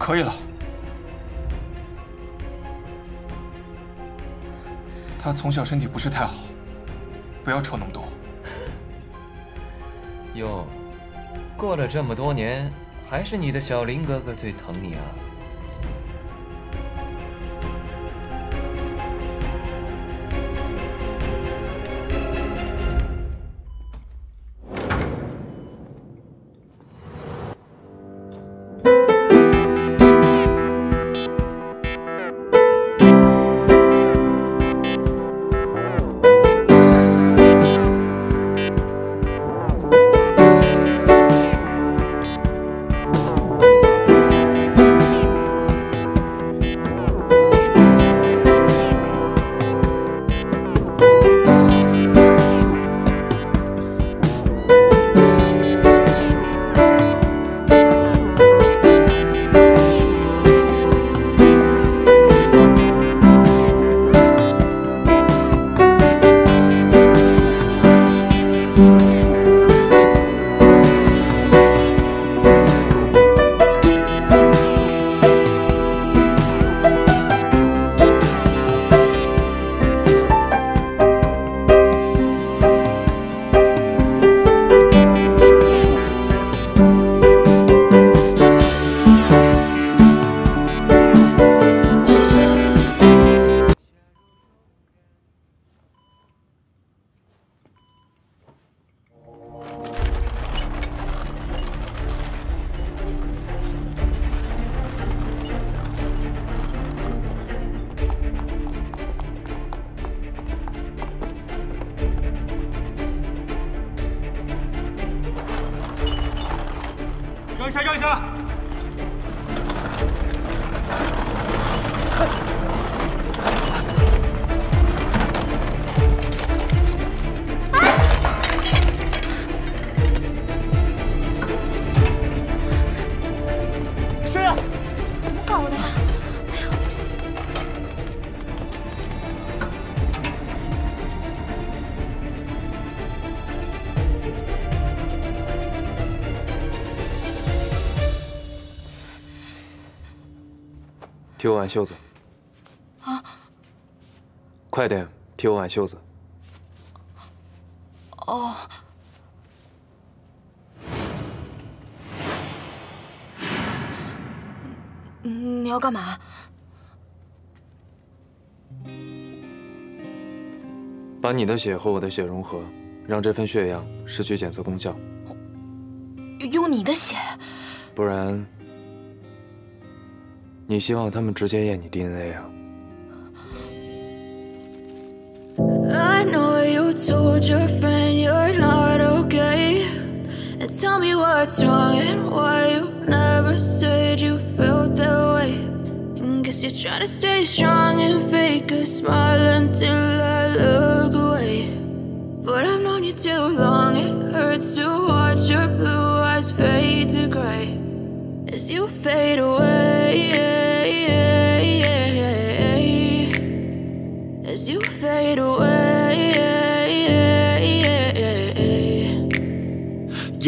可以了。他从小身体不是太好，不要抽那么多。哟，过了这么多年，还是你的小林哥哥最疼你啊。替我挽袖子。啊！快点，替我挽袖子。哦。嗯，你要干嘛？把你的血和我的血融合，让这份血样失去检测功效。用你的血？不然，你希望他们直接验你 DNA 啊？ I know you told your friend you're not okay. And tell me what's wrong and why you never said you felt that way. And guess you're trying to stay strong and fake a smile until I look away. But I've known you too long, it hurts to watch your blue eyes fade to gray as you fade away.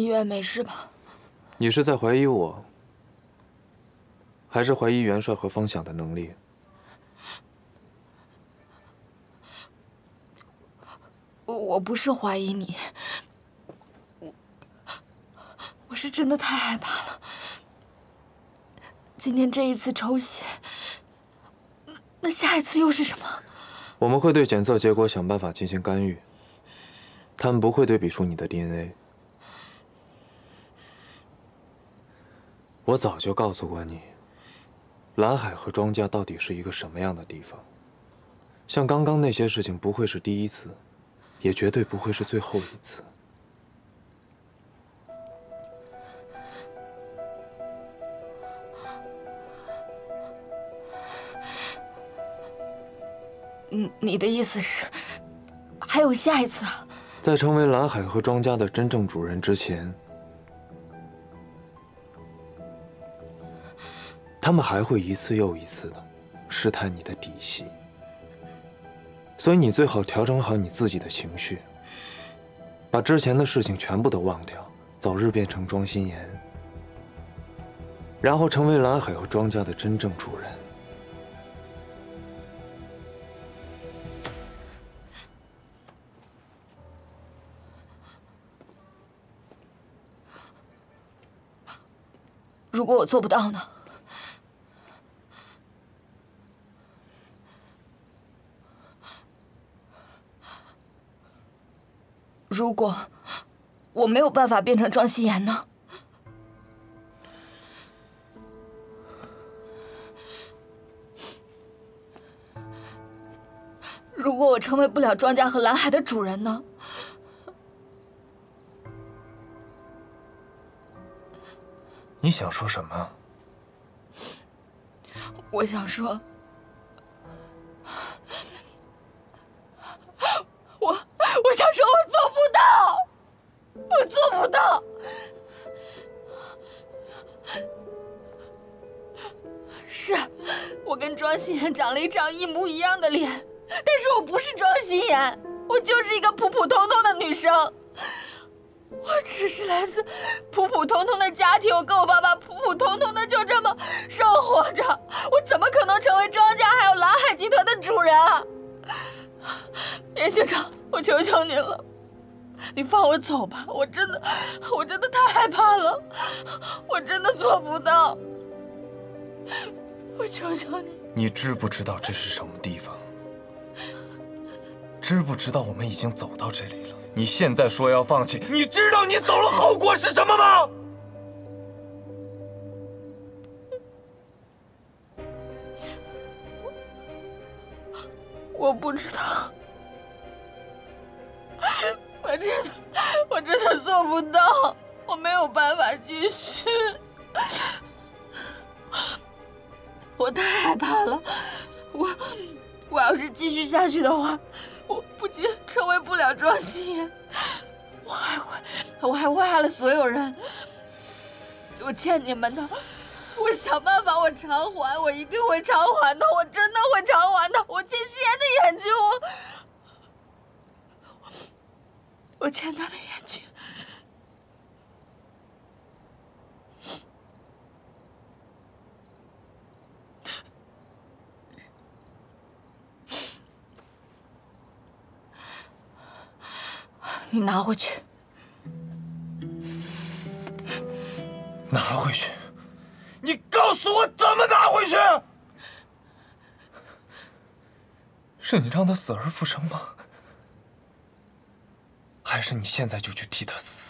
医院没事吧？你是在怀疑我，还是怀疑元帅和方想的能力？我我不是怀疑你，我我是真的太害怕了。今天这一次抽血，那那下一次又是什么？我们会对检测结果想办法进行干预。他们不会对比出你的 DNA。我早就告诉过你，蓝海和庄家到底是一个什么样的地方。像刚刚那些事情不会是第一次，也绝对不会是最后一次。嗯，你的意思是，还有下一次啊？在成为蓝海和庄家的真正主人之前，他们还会一次又一次的试探你的底细。所以你最好调整好你自己的情绪，把之前的事情全部都忘掉，早日变成庄心妍，然后成为蓝海和庄家的真正主人。如果我做不到呢？如果我没有办法变成庄心妍呢？如果我成为不了庄家和蓝海的主人呢？你想说什么？我想说，做不到。是，我跟庄心妍长了一张一模一样的脸，但是我不是庄心妍，我就是一个普普通通的女生。我只是来自普普通通的家庭，我跟我爸爸普普通通的就这么生活着，我怎么可能成为庄家还有蓝海集团的主人啊？严行长，我求求您了，你放我走吧，我真的，我真的太害怕了，我真的做不到，我求求你。你知不知道这是什么地方？知不知道我们已经走到这里了？你现在说要放弃，你知道你走了后果是什么吗？我不知道，做不到，我没有办法继续，我太害怕了，我，我要是继续下去的话。我不仅成为不了庄心妍，我还会，我还会害了所有人。我欠你们的，我想办法，我偿还，我一定会偿还的，我真的会偿还的。我欠心妍的眼睛，我，我欠他的眼睛。你拿回去，拿回去！你告诉我怎么拿回去？是你让他死而复生吗？还是你现在就去替他死？